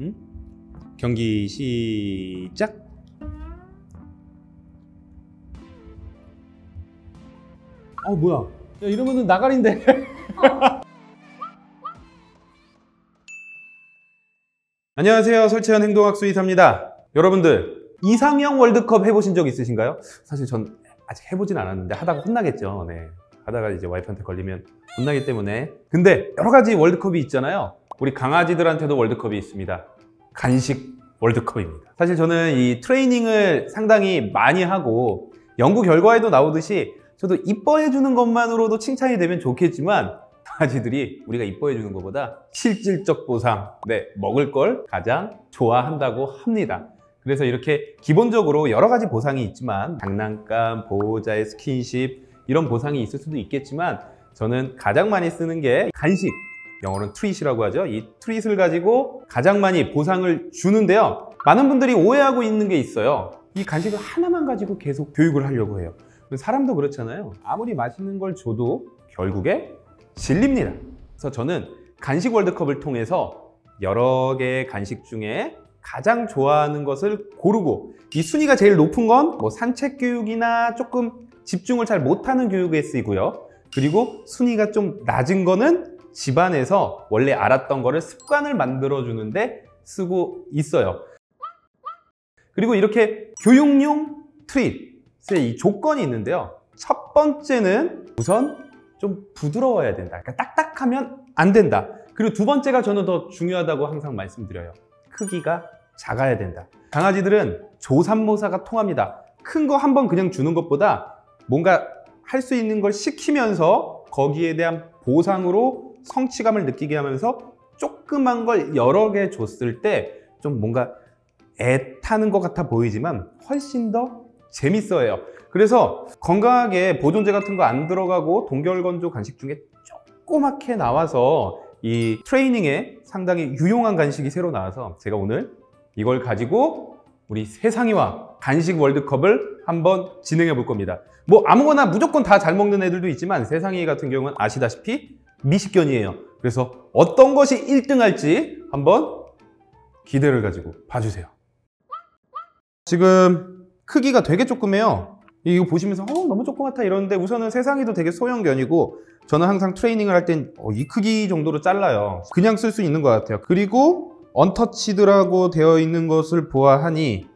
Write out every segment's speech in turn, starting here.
응? 경기 시작. 어 뭐야? 야 이러면은 나가린데. 안녕하세요. 설채현 행동학수 이사입니다. 여러분들 이상형 월드컵 해보신 적 있으신가요? 사실 전 아직 해보진 않았는데 하다가 혼나겠죠. 네. 하다가 이제 와이프한테 걸리면 혼나기 때문에. 근데 여러 가지 월드컵이 있잖아요. 우리 강아지들한테도 월드컵이 있습니다. 간식 월드컵입니다. 사실 저는 이 트레이닝을 상당히 많이 하고 연구 결과에도 나오듯이 저도 이뻐해 주는 것만으로도 칭찬이 되면 좋겠지만 강아지들이 우리가 이뻐해 주는 것보다 실질적 보상, 네, 먹을 걸 가장 좋아한다고 합니다. 그래서 이렇게 기본적으로 여러 가지 보상이 있지만 장난감, 보호자의 스킨십 이런 보상이 있을 수도 있겠지만 저는 가장 많이 쓰는 게 간식, 영어로는 트릿이라고 하죠. 이 트릿을 가지고 가장 많이 보상을 주는데요. 많은 분들이 오해하고 있는 게 있어요. 이 간식을 하나만 가지고 계속 교육을 하려고 해요. 사람도 그렇잖아요. 아무리 맛있는 걸 줘도 결국에 질립니다. 그래서 저는 간식 월드컵을 통해서 여러 개의 간식 중에 가장 좋아하는 것을 고르고 이 순위가 제일 높은 건 뭐 산책 교육이나 조금 집중을 잘 못하는 교육에 쓰이고요. 그리고 순위가 좀 낮은 거는 집안에서 원래 알았던 거를 습관을 만들어 주는데 쓰고 있어요. 그리고 이렇게 교육용 트릿의 이 조건이 있는데요. 첫 번째는 우선 좀 부드러워야 된다. 그러니까 딱딱하면 안 된다. 그리고 두 번째가 저는 더 중요하다고 항상 말씀드려요. 크기가 작아야 된다. 강아지들은 조삼모사가 통합니다. 큰 거 한 번 그냥 주는 것보다 뭔가 할 수 있는 걸 시키면서 거기에 대한 보상으로 성취감을 느끼게 하면서 조그만 걸 여러 개 줬을 때 좀 뭔가 애타는 것 같아 보이지만 훨씬 더 재밌어해요. 그래서 건강하게 보존제 같은 거 안 들어가고 동결건조 간식 중에 조그맣게 나와서 이 트레이닝에 상당히 유용한 간식이 새로 나와서 제가 오늘 이걸 가지고 우리 세상이와 간식 월드컵을 한번 진행해 볼 겁니다. 뭐 아무거나 무조건 다 잘 먹는 애들도 있지만 세상이 같은 경우는 아시다시피 미식견이에요. 그래서 어떤 것이 1등 할지 한번 기대를 가지고 봐주세요. 지금 크기가 되게 조그매요. 이거 보시면서 어, 너무 조그맣다 이러는데 우선은 세상이도 되게 소형견이고 저는 항상 트레이닝을 할 땐이 크기 정도로 잘라요. 그냥 쓸 수 있는 것 같아요. 그리고 언터치드라고 되어 있는 것을 보아하니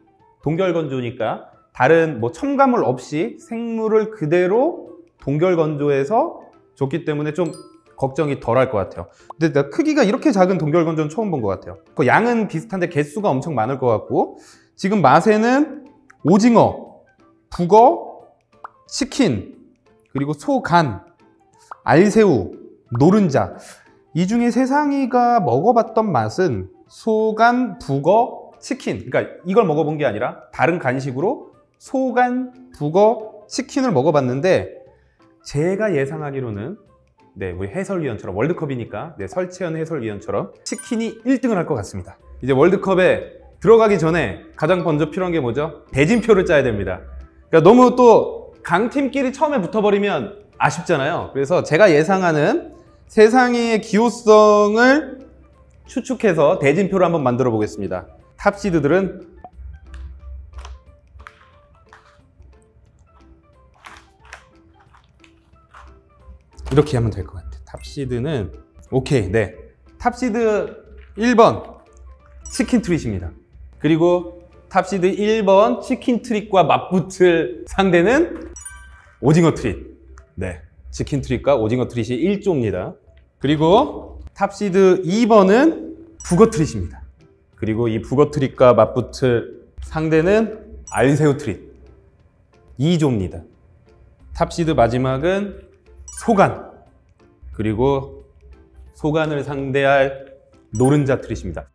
동결건조니까 다른 뭐 첨가물 없이 생물을 그대로 동결건조해서 줬기 때문에 좀 걱정이 덜 할 것 같아요. 근데 크기가 이렇게 작은 동결건조는 처음 본 것 같아요. 그 양은 비슷한데 개수가 엄청 많을 것 같고 지금 맛에는 오징어, 북어, 치킨, 그리고 소간, 알새우, 노른자 이 중에 세상이가 먹어봤던 맛은 소간, 북어, 치킨 그러니까 이걸 먹어본 게 아니라 다른 간식으로 소간, 북어, 치킨을 먹어봤는데 제가 예상하기로는 네, 우리 해설위원처럼 월드컵이니까 네, 설채연 해설위원처럼 치킨이 1등을 할 것 같습니다. 이제 월드컵에 들어가기 전에 가장 먼저 필요한 게 뭐죠? 대진표를 짜야 됩니다. 그러니까 너무 또 강팀끼리 처음에 붙어버리면 아쉽잖아요. 그래서 제가 예상하는 세상의 기호성을 추측해서 대진표를 한번 만들어 보겠습니다. top seed들은 이렇게 하면 될 것 같아요. top seed는 오케이, 네. top seed 1번 치킨 treat입니다. 그리고 top seed 1번 치킨 treat과 맞붙을 상대는 오징어 treat. 네. 치킨 treat과 오징어 treat이 1조입니다. 그리고 탑시드 2번은 북어 treat입니다. 그리고 이 북어 treat과 맞붙을 상대는 알새우 treat. 2조입니다. 탑시드 마지막은 소간. 그리고 소간을 상대할 노른자 treat입니다.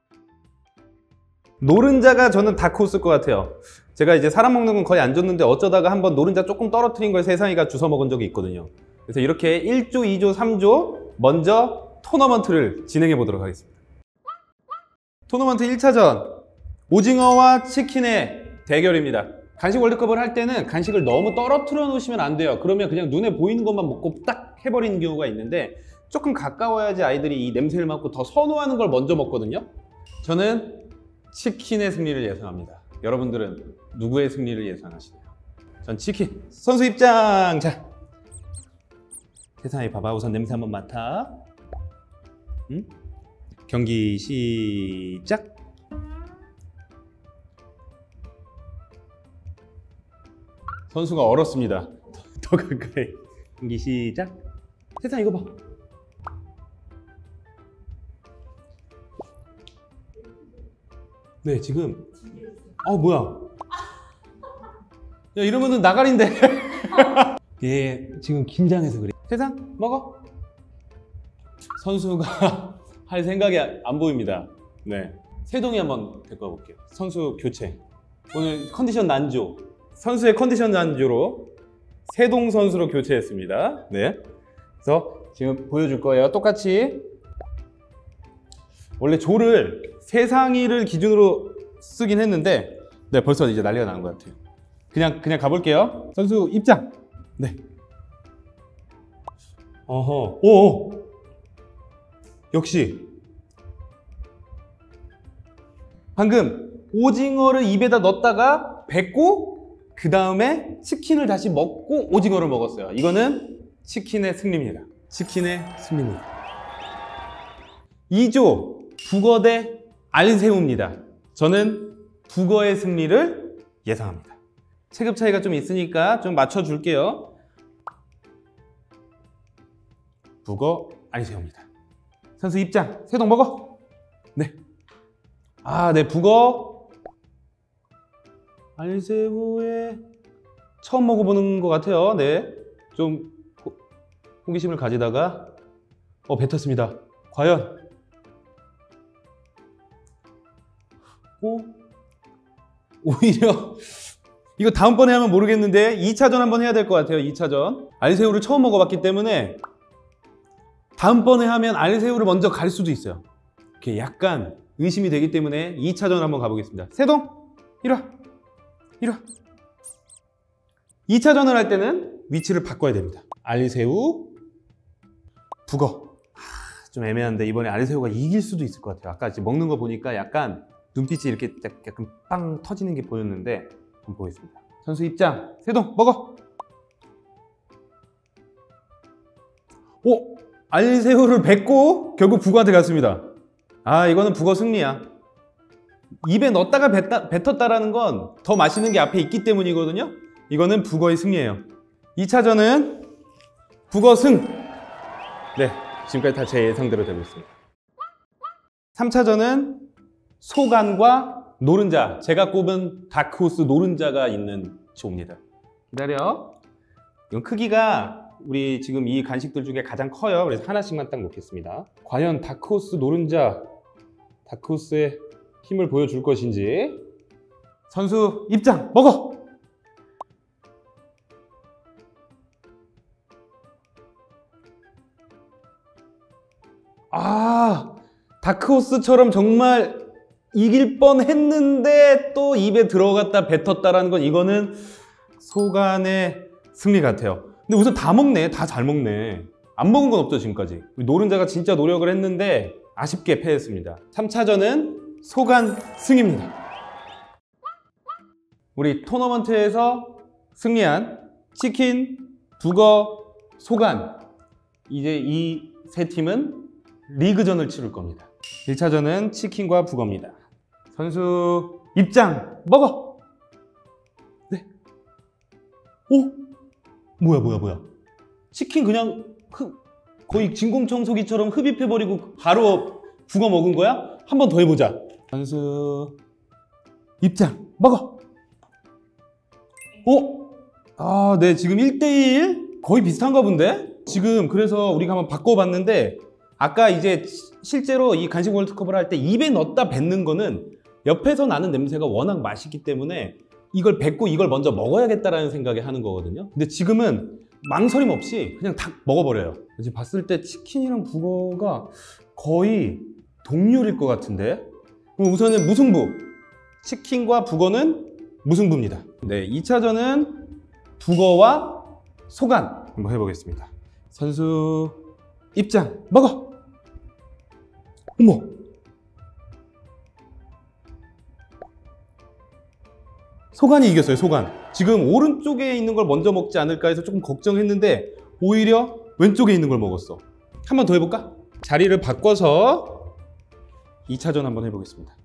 노른자가 저는 다크호스일 것 같아요. 제가 이제 사람 먹는 건 거의 안 줬는데 어쩌다가 한번 노른자 조금 떨어뜨린 걸 세상이가 주워 먹은 적이 있거든요. 그래서 이렇게 1조, 2조, 3조 먼저 토너먼트를 진행해 보도록 하겠습니다. 토너먼트 1차전 오징어와 치킨의 대결입니다. 간식 월드컵을 할 때는 간식을 너무 떨어뜨려 놓으시면 안 돼요. 그러면 그냥 눈에 보이는 것만 먹고 딱 해버리는 경우가 있는데 조금 가까워야지 아이들이 이 냄새를 맡고 더 선호하는 걸 먼저 먹거든요. 저는 치킨의 승리를 예상합니다. 여러분들은 누구의 승리를 예상하시나요? 전 치킨. 선수 입장. 자. 세상에 봐봐. 우선 냄새 한번 맡아. 응? 경기 시작. 선수가 얼었습니다. 더, 더 가까이. 경기 시작. 세상 이거 봐. 네, 지금. 어, 뭐야. 야, 이러면은 나가린데. 예, 지금 긴장해서 그래. 세상, 먹어. 선수가 할 생각이 안 보입니다. 네. 세동이 한번 데리고 와볼게요. 선수 교체. 오늘 컨디션 난조. 선수의 컨디션 난조로 세동 선수로 교체했습니다. 네. 그래서 지금 보여줄 거예요. 똑같이. 원래 조를 세상이를 기준으로 쓰긴 했는데, 네, 벌써 이제 난리가 나는 것 같아요. 그냥, 그냥 가볼게요. 선수 입장. 네. 어허. 오! 역시. 방금 오징어를 입에다 넣었다가 뱉고, 그 다음에 치킨을 다시 먹고 오징어를 먹었어요. 이거는 치킨의 승리입니다. 치킨의 승리입니다. 2조 북어 대 알새우입니다. 저는 북어의 승리를 예상합니다. 체급 차이가 좀 있으니까 좀 맞춰줄게요. 북어 알새우입니다. 선수 입장. 세동 먹어. 네. 아, 네, 북어 알새우에 처음 먹어보는 것 같아요. 네. 좀 호- 호기심을 가지다가 어, 뱉었습니다. 과연 어? 오히려 이거 다음번에 하면 모르겠는데 2차전 한번 해야 될 것 같아요. 2차전. 알새우를 처음 먹어봤기 때문에 다음번에 하면 알새우를 먼저 갈 수도 있어요. 이렇게 약간 의심이 되기 때문에 2차전 한번 가보겠습니다. 세동! 1화! 1화! 2차전을 할 때는 위치를 바꿔야 됩니다. 알새우, 북어. 하, 좀 애매한데 이번에 알새우가 이길 수도 있을 것 같아요. 아까 먹는 거 보니까 약간 눈빛이 이렇게 약- 약간 빵 터지는 게 보였는데 한번 보겠습니다. 선수 입장. 세동 먹어. 오 알새우를 뱉고 결국 북어한테 갔습니다. 아 이거는 북어 승리야. 입에 넣었다가 뱉다, 뱉었다라는 건 더 맛있는 게 앞에 있기 때문이거든요. 이거는 북어의 승리예요. 2차전은 북어 승. 네, 지금까지 다 제 예상대로 되고 있습니다. 3차전은 소간과 노른자. 제가 꼽은 다크호스 노른자가 있는 조입니다. 기다려. 이건 크기가 우리 지금 이 간식들 중에 가장 커요. 그래서 하나씩만 딱 놓겠습니다. 과연 다크호스 노른자, 다크호스의 힘을 보여줄 것인지. 선수 입장, 먹어! 아, 다크호스처럼 정말 이길 뻔 했는데 또 입에 들어갔다 뱉었다라는 건 이거는 소간의 승리 같아요. 근데 우선 다 먹네. 다 잘 먹네. 안 먹은 건 없죠, 지금까지. 노른자가 진짜 노력을 했는데 아쉽게 패했습니다. 3차전은 소간 승입니다. 우리 토너먼트에서 승리한 치킨, 북어, 소간. 이제 이 세 팀은 리그전을 치를 겁니다. 1차전은 치킨과 북어입니다. 선수 입장 먹어. 네. 오 뭐야 뭐야 뭐야. 치킨 그냥 흡 거의 진공청소기처럼 흡입해 버리고 바로 북어 먹은 거야? 한 번 더 해보자. 선수 입장 먹어. 오. 아, 네 지금 1대1 거의 비슷한가 본데? 지금 그래서 우리가 한번 바꿔봤는데 아까 이제 시- 실제로 이 간식 월드컵을 할 때 입에 넣었다 뱉는 거는 옆에서 나는 냄새가 워낙 맛있기 때문에 이걸 뱉고 이걸 먼저 먹어야겠다라는 생각에 하는 거거든요. 근데 지금은 망설임 없이 그냥 탁 먹어버려요. 지금 봤을 때 치킨이랑 북어가 거의 동률일 것 같은데. 그럼 우선은 무승부. 치킨과 북어는 무승부입니다. 네, 2차전은 북어와 소간 한번 해보겠습니다. 선수 입장 먹어. 어머. 소간이 이겼어요, 소간. 지금 오른쪽에 있는 걸 먼저 먹지 않을까 해서 조금 걱정했는데 오히려 왼쪽에 있는 걸 먹었어. 한 번 더 해볼까? 자리를 바꿔서 2차전 한번 해보겠습니다.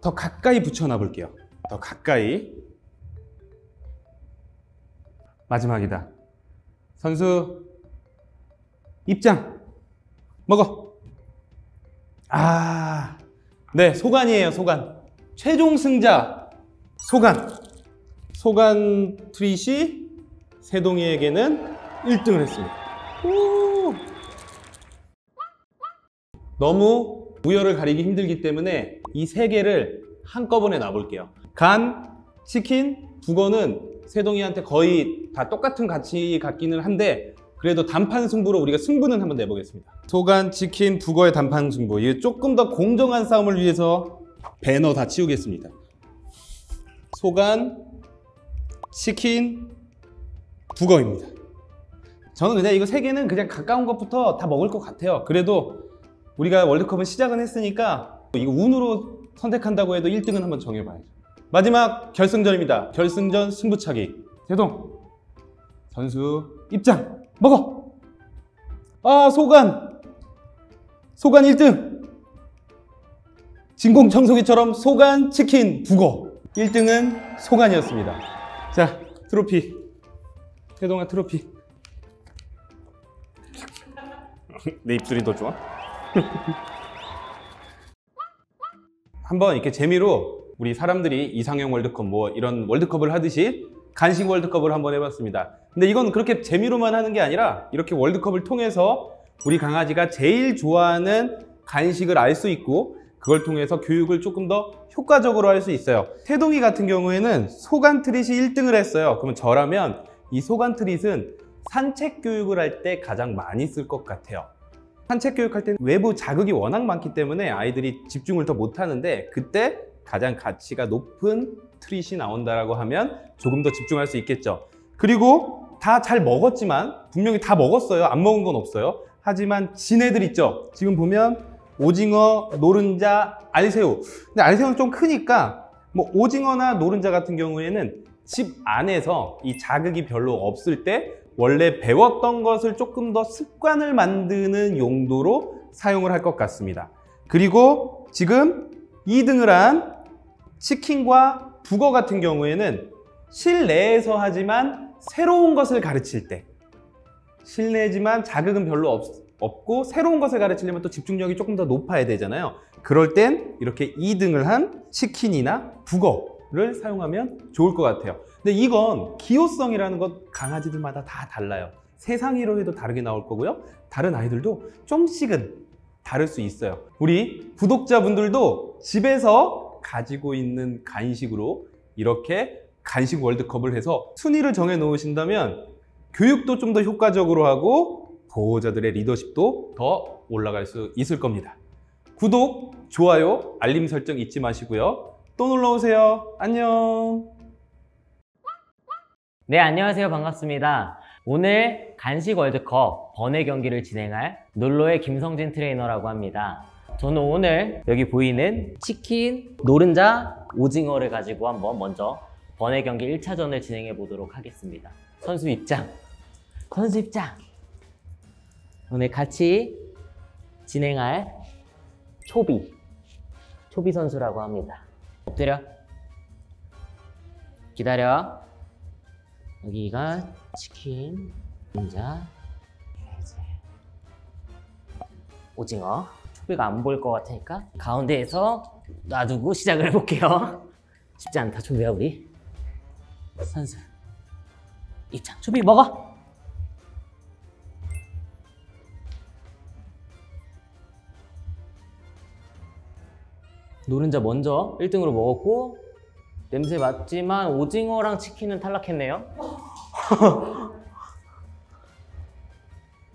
더 가까이 붙여놔 볼게요. 더 가까이. 마지막이다. 선수 입장. 먹어. 아, 네 소간이에요 소간. 최종 승자 소간. 소간 트릿이 세동이에게는 1등을 했습니다. 오! 너무 우열을 가리기 힘들기 때문에 이 세 개를 한꺼번에 놔볼게요. 간, 치킨, 북어는 세동이한테 거의 다 똑같은 가치 같기는 한데 그래도 단판 승부로 우리가 승부는 한번 내보겠습니다. 소간, 치킨, 북어의 단판 승부. 이 조금 더 공정한 싸움을 위해서 배너 다 치우겠습니다. 소간, 치킨, 북어입니다. 저는 그냥 이거 세 개는 그냥 가까운 것부터 다 먹을 것 같아요. 그래도 우리가 월드컵은 시작은 했으니까 이거 운으로 선택한다고 해도 1등은 한번 정해봐야죠. 마지막 결승전입니다. 결승전 승부차기. 세동 선수 입장 먹어. 아 소간 소간 1등. 진공청소기처럼 소간 치킨 북어 1등은 소간이었습니다. 자 트로피 세동아 트로피. 내 입술이 더 좋아? 한번 이렇게 재미로 우리 사람들이 이상형 월드컵 뭐 이런 월드컵을 하듯이 간식 월드컵을 한번 해봤습니다. 근데 이건 그렇게 재미로만 하는 게 아니라 이렇게 월드컵을 통해서 우리 강아지가 제일 좋아하는 간식을 알 수 있고 그걸 통해서 교육을 조금 더 효과적으로 할 수 있어요. 태동이 같은 경우에는 소간 트릿이 1등을 했어요. 그러면 저라면 이 소간 트릿은 산책 교육을 할 때 가장 많이 쓸 것 같아요. 산책 교육할 때는 외부 자극이 워낙 많기 때문에 아이들이 집중을 더 못하는데 그때 가장 가치가 높은 트릿이 나온다라고 하면 조금 더 집중할 수 있겠죠. 그리고 다 잘 먹었지만 분명히 다 먹었어요. 안 먹은 건 없어요. 하지만 진애들 있죠. 지금 보면 오징어, 노른자, 알새우. 근데 알새우는 좀 크니까 뭐 오징어나 노른자 같은 경우에는 집 안에서 이 자극이 별로 없을 때 원래 배웠던 것을 조금 더 습관을 만드는 용도로 사용을 할 것 같습니다. 그리고 지금 2등을 한 치킨과 북어 같은 경우에는 실내에서 하지만 새로운 것을 가르칠 때 실내지만 자극은 별로 없, 없고 새로운 것을 가르치려면 또 집중력이 조금 더 높아야 되잖아요. 그럴 땐 이렇게 2등을 한 치킨이나 북어 를 사용하면 좋을 것 같아요. 근데 이건 기호성이라는 것 강아지들마다 다 달라요. 세상이로 해도 다르게 나올 거고요. 다른 아이들도 좀씩은 다를 수 있어요. 우리 구독자분들도 집에서 가지고 있는 간식으로 이렇게 간식 월드컵을 해서 순위를 정해 놓으신다면 교육도 좀 더 효과적으로 하고 보호자들의 리더십도 더 올라갈 수 있을 겁니다. 구독, 좋아요, 알림 설정 잊지 마시고요. 또 놀러 오세요. 안녕. 네, 안녕하세요. 반갑습니다. 오늘 간식 월드컵 번외 경기를 진행할 놀로의 김성진 트레이너라고 합니다. 저는 오늘 여기 보이는 치킨, 노른자, 오징어를 가지고 한번 먼저 번외 경기 1차전을 진행해 보도록 하겠습니다. 선수 입장. 선수 입장. 오늘 같이 진행할 초비. 초비 선수라고 합니다. 엎드려. 기다려. 여기가 치킨, 인자, 오징어. 초비가 안 보일 것 같으니까 가운데에서 놔두고 시작을 해볼게요. 쉽지 않다, 초비야, 우리. 선수. 입장. 초비 먹어! 노른자 먼저 1등으로 먹었고 냄새 맡지만 오징어랑 치킨은 탈락했네요.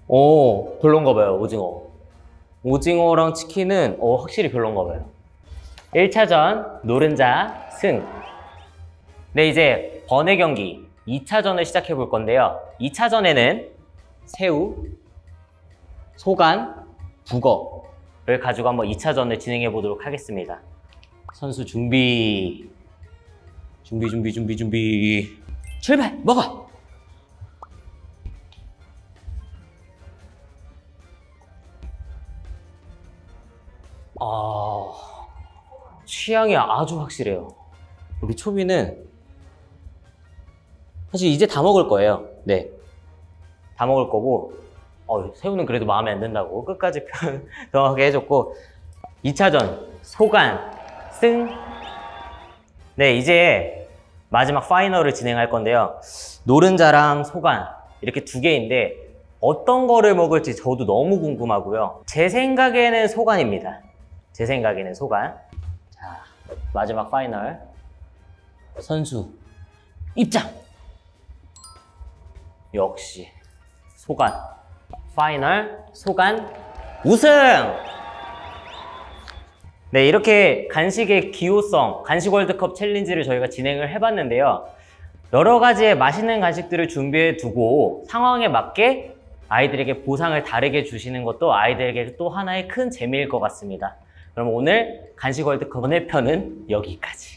오, 별론가 봐요, 오징어. 오징어랑 치킨은 어, 확실히 별론가 봐요. 1차전 노른자 승. 네, 이제 번외 경기 2차전을 시작해 볼 건데요. 2차전에는 새우, 소간, 북어를 가지고 한번 2차전을 진행해 보도록 하겠습니다. 선수 준비. 준비 준비 준비 준비. 출발! 먹어! 아 취향이 아주 확실해요. 우리 초비는 사실 이제 다 먹을 거예요. 네 다 먹을 거고 어, 새우는 그래도 마음에 안 든다고 끝까지 표현하게 해줬고 2차전 소간 승 네, 이제 마지막 final을 진행할 건데요. 노른자랑 소간 이렇게 두 개인데 어떤 거를 먹을지 저도 너무 궁금하고요. 제 생각에는 소간입니다. 제 생각에는 소간. 자, 마지막 final 선수 입장. 역시 소간 파이널 소간 우승. 네, 이렇게 간식의 기호성, 간식 월드컵 챌린지를 저희가 진행을 해봤는데요. 여러 가지의 맛있는 간식들을 준비해 두고 상황에 맞게 아이들에게 보상을 다르게 주시는 것도 아이들에게 또 하나의 큰 재미일 것 같습니다. 그럼 오늘 간식 월드컵 오늘 편은 여기까지.